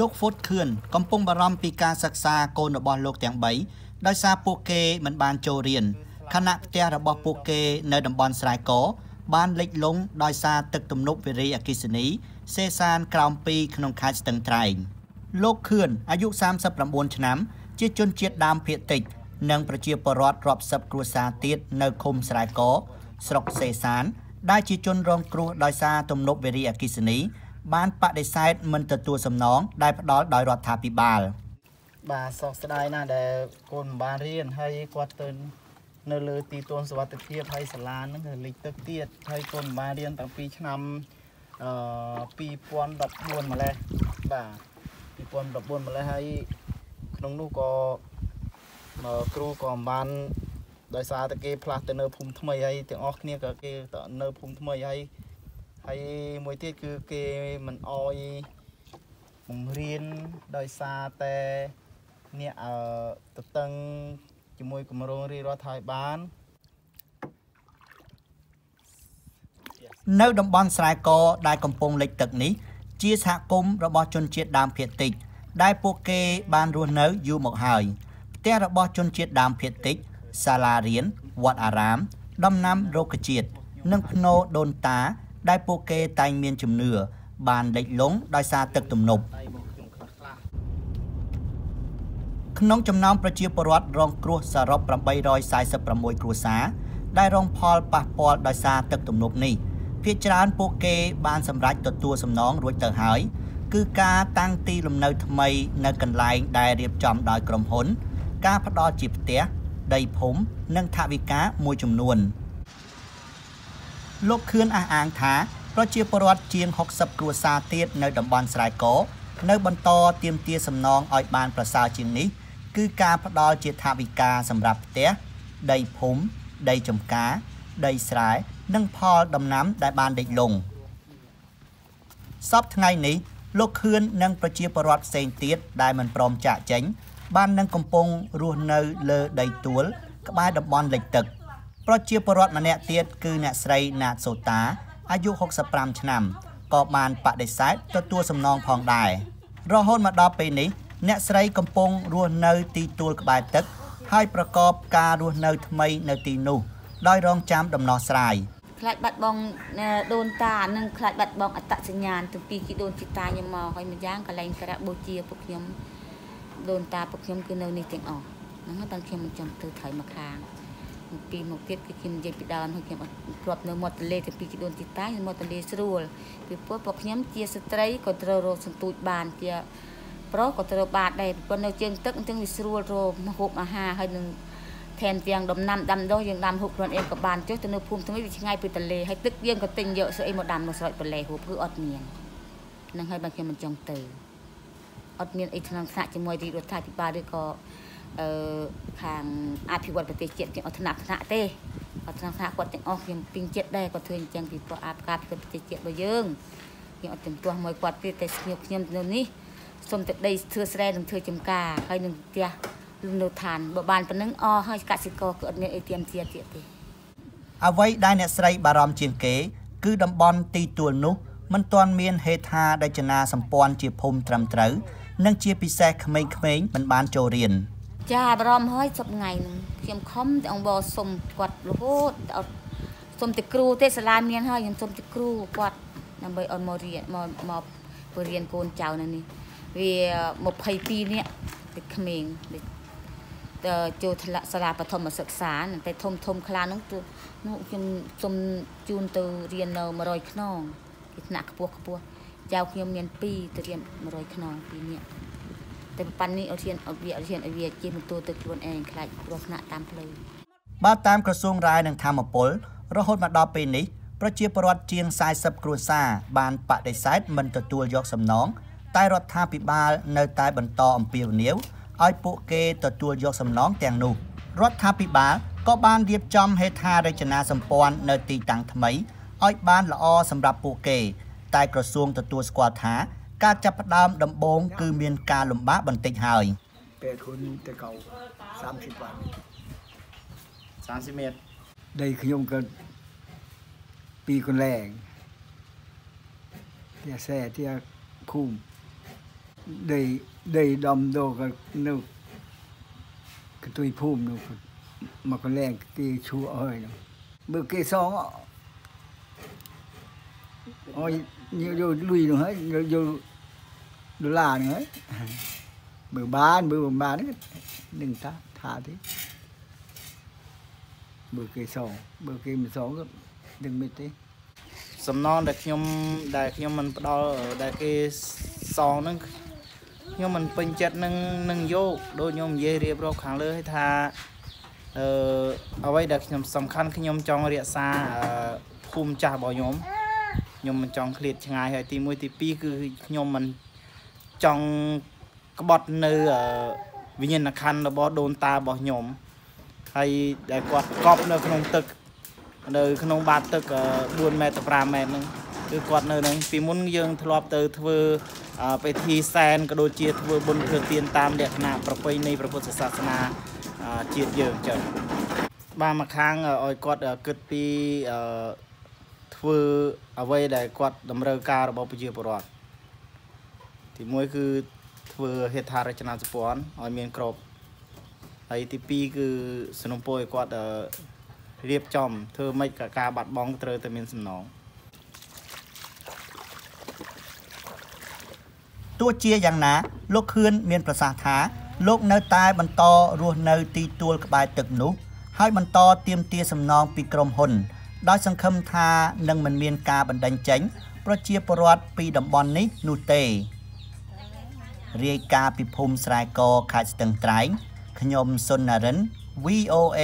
លោកហ្វុតខឿនកំពុងបារម្ភពីការសិក្សាកូនរបស់លោកទាំង3ដោយសារពួកគេមិនបានចូលរៀនខណៈផ្ទះរបស់ពួកគេនៅតំបន់ស្រែកបានលិចលង់ដោយសារទឹកទំនប់វារីអគ្គិសនីសេសានក្រោម2ក្នុងខេត្តស្ទឹងត្រែងលោកខឿនអាយុ39ឆ្នាំ ជាជនជាតិដើមភាគតិច និងប្រជាពលរដ្ឋរាប់សិបគ្រួសារទៀតនៅឃុំស្រែកស្រុកសេសាន ដែលជាជនរងគ្រោះដោយសារទំនប់វារីអគ្គិសនី បានបដិសេធមិនទទួលសំណងដែលផ្ដល់ដោយរដ្ឋាភិបាលបាទសោកស្ដាយណាស់ដែលកូនមិនបានរៀនហើយគាត់ទៅនៅលើទីទួនសុវត្ថិភាពហើយសាលាហ្នឹងគឺលិចទឹកទៀតហើយកូនមិនបានរៀនតាំងពីឆ្នាំអឺ2014ម្លេះបាទ2014ម្លេះហើយក្នុងនោះក៏គ្រូក៏មិនបានដោយសារតែគេផ្លាស់ទៅនៅភូមិថ្មីហើយទាំងអស់គ្នាក៏គេទៅនៅភូមិថ្មីហើយ ហើយមួយទៀតគឺគេមិនអោយបង្រៀនដោយសារតែអ្នកអឺតតឹងជាមួយគម្រោងរាជរដ្ឋាភិបាលនៅតំបន់ស្រែកដែលកំពុងលិចទឹកនេះ ជាសហគមន៍របស់ជនជាតិដើមភាគតិច ដែលពួកគេបានរស់នៅយូរមកហើយផ្ទះរបស់ជនជាតិដើមភាគតិច សាលារៀនវត្តអារាម ដំណាំរុក្ខជាតិនិងភ្នោដូនតា ដែលពួកគេតែងមានជំនឿបានលិចលង់ដោយសារទឹកទំនប់ក្នុងចំណោមប្រជាពលរដ្ឋរងគ្រោះសរុប846គ្រួសារដែលរងផលប៉ះពាល់ដោយសារទឹកទំនប់នេះភាគច្រើនពួកគេបានសម្រេចទទួលសំណងរួចទៅហើយគឺការតាំងទីលំនៅថ្មីនៅកន្លែងដែលរៀបចំដោយក្រុមហ៊ុន ការផ្ដល់ជាផ្ទះដីភូមិនិងថវិកាមួយចំនួន។ លោកខឿនអះអាងថាប្រជាពលរដ្ឋជាង60គ្រួសារទៀតនៅតំបន់ស្រែកនៅបន្តទៀមទាសំណងឲ្យបានប្រសើរជាងនេះ គឺការផ្ដល់ជាថវិកាសម្រាប់ផ្ទះដីភូមិដីចម្ការ ដីស្រែនិងផលដំណាំដែលបានដេកលងសពថ្ងៃនេះលោកខឿននិងប្រជាពលរដ្ឋផ្សេងទៀតដែលមិនព្រមចាក់ចេញ បាននឹងកំពុងរស់នៅលើដីទួល ក្បែរតំបន់លិចទឹក ប្រជាពលរដ្ឋម្នាក់ទៀតគឺអ្នកស្រីណាតសូតាអាយុ65ឆ្នាំក៏បានបដិសេធទទួលសំណងផងដែររហូតមកដល់ពេលនេះ អ្នកស្រីកំពុងរស់នៅទីទួលក្បែរទឹក ហើយប្រកបការរស់នៅថ្មីនៅទីនោះ ដោយរងចាំដំណោះស្រាយខ្លាចបាត់បងដូនតានិងខ្លាចបាត់បងអត្តសញ្ញាណទៅពីគីដូនជីតាខ្ញុំមកហើយម្យ៉ាងកលែងក្រៈបូជាពួកខ្ញុំដូនតាពួកខ្ញុំគឺនៅនេះទាំងអស់ហ្នឹងហើយតាំងខ្ញុំមិនចង់ទៅថយមកខាង ពីមកទៀតគឺខ្ញុំនិយាយពីដើមហើយខ្ញុំគ្រាប់នៅមាត់ទន្លេទៅពីជីដូនទីតាមាត់ទន្លេស្រួលពីព្រោះពួកខ្ញុំជាស្ត្រីក៏ត្រូវរកសន្ទូចបានជាប្រុសក៏ត្រូវបានដែរប៉ុន្តែនៅជើងទឹកអញ្ចឹងវាស្រួលរកម្ហូបអាហារហើយនឹងថែមទាំងដំណាំដាំដុះយើងដាំហូបខ្លួនឯងក៏បានចុះទៅនៅភូមិថ្មីវាឆ្ងាយពីទន្លេហើយទឹកយើងក៏ទិញយកស្អីមកដាំនៅស្រោចបន្លែហូបគឺអត់មាននឹងហើយបើខ្ញុំមិនចង់ទៅអត់មានអីថ្នាំថ្នាក់ជាមួយរាជរដ្ឋាភិបាលឬក៏ អឺខាងអភិវឌ្ឍប្រទេសជាតិទាំងអស់ថ្នាក់ថ្នាក់ទេអត់ថ្នាក់ថ្នាក់គាត់ទាំងអស់ខ្ញុំពីងចិត្តដែរគាត់ធ្វើអញ្ចឹងពីព្រោះអាការពិតប្រទេសជាតិរបស់យើងខ្ញុំអត់ជំទាស់មួយគាត់ទៀតតែខ្ញុំខ្ញុំនៅនេះសុំទឹកដីធ្វើស្រែនិងធ្វើចំការហើយនឹងផ្ទះលំនៅឋានបើបានប៉ុណ្ណឹងអស់ហើយកសិករគឺអត់មានអីទៀមទាទៀតទេអ្វីដែលអ្នកស្រីបារម្ភជាងគេ គឺតំបន់ទីទួលនោះមិនទាន់មានហេដ្ឋារចនាសម្ព័ន្ធជាភូមិត្រឹមត្រូវ និងជាពិសេសក្មេងៗមិនបានចូលរៀន។ ចាបារម្ភហើយសប្ថ្ងៃហ្នឹងខ្ញុំខំតែអង្គបសុំគាត់រហូតអត់សុំតែគ្រូទេសាលាមានហើយខ្ញុំសុំតែគ្រូគាត់ដើម្បីអត់មករៀនមកមកបរៀនកូនចៅនៅនេះវា22នាក់តែក្មេងទៅចូលថ្នាក់សាលាបឋមសិក្សាតែធំធំខ្លះនោះនោះខ្ញុំសុំជូនទៅរៀននៅ100ខ្នងគេថ្នាក់ខ្ពស់ខ្ពស់ចៅខ្ញុំមាន2ទៅរៀន100ខ្នង2នាក់ តែប៉ាន់នេះអត់ហ៊ានអត់វាអត់ហ៊ានឲ្យវាជិះម៉ូតូទៅខ្លួនឯងខ្លាចគ្រោះថ្នាក់តាមផ្លូវបើតាមក្រសួងរាយនឹងធម្មពល រហូតមកដល់ពេលនេះប្រជាពលរដ្ឋជាង40គ្រួសារបានបដិសេធមិនទទួលយកសំណងតែរដ្ឋាភិបាលនៅតែបន្តអំពាវនាវឲ្យពួកគេទទួលយកសំណងទាំងនោះរដ្ឋាភិបាលក៏បានរៀបចំហេដ្ឋារចនាសម្ព័ន្ធនៅទីតាំងថ្មីឲ្យបានល្អសម្រាប់ពួកគេ តែក្រសួងទទួលស្គាល់ថា ការចាប់ផ្ដើមដំបូងគឺមានការលំបាកបន្តិចហើយពេលខ្លួនទៅកៅ30បាត30ម៉ែត្រដីខ្ញុំក៏ពីកន្លែងទីសែទីឃុំដីដីដំដូក៏នៅកទុយភូមិនោះមកកន្លែងគេឈួរអើយនោះបើគេសង អើយយកលុយនោះហើយយកដុល្លារនោះហើយបើបានបើមិនបាននឹងថាថាទេបើគេសងបើគេមិនសងក៏នឹងមិនទេសំណងដែលខ្ញុំដែលខ្ញុំមិនផ្ដល់ដែលគេសងហ្នឹងខ្ញុំមិនពេញចិត្តនឹងនឹងយកដូចខ្ញុំនិយាយរៀបរាប់ខាងលើឲ្យថាអឺអ្វីដែលខ្ញុំសំខាន់ខ្ញុំចង់រក្សាអឺភូមិចាស់របស់ខ្ញុំ ខ្ញុំមិនចង់ឃ្លាតឆ្ងាយហើយទី1ទី2គឺខ្ញុំមិនចង់ក្បត់នៅអឺវិញ្ញាណក្ខន្ធរបស់ដូនតារបស់ខ្ញុំហើយដែលគាត់កប់នៅក្នុងទឹកនៅក្នុងបាតទឹក4ម៉ែត្រទៅ5ម៉ែត្រហ្នឹងគឺគាត់នៅហ្នឹងពីមុនយើងធ្លាប់ទៅធ្វើពិធីសែនក៏ដូចជាធ្វើបុណ្យធ្វើទានតាមលក្ខណៈប្រពៃណីព្រះពុទ្ធសាសនាជាតិយើងចឹងបាទមកខាងឲ្យគាត់គិតពី ធ្វើអ្វីដែលគាត់តម្រូវការរបស់ប្រជាពលរដ្ឋទី1គឺធ្វើហេដ្ឋារចនាសម្ព័ន្ធឲ្យមានក្របហើយទី2គឺสนុំពោឲ្យគាត់រៀបចំធ្វើម៉េចក៏ការបាត់បង់ត្រូវតែមានសំណងទោះជាយ៉ាងណាលោកខឿនមានប្រសាសន៍ថាលោកនៅតែបន្តរស់នៅទីទួលក្បែរទឹកនោះ ហើយបន្តទៀមទាសំណងពីក្រុមហ៊ុន ដោយសង្ឃឹមថានឹងមិនមានការបណ្ដឹងចេញ ប្រជាពលរដ្ឋពីតំបន់នេះនោះទេរាយការណ៍ពីភូមិស្រែកខេត្តស្ទឹងត្រែងខ្ញុំសុននរិន VOA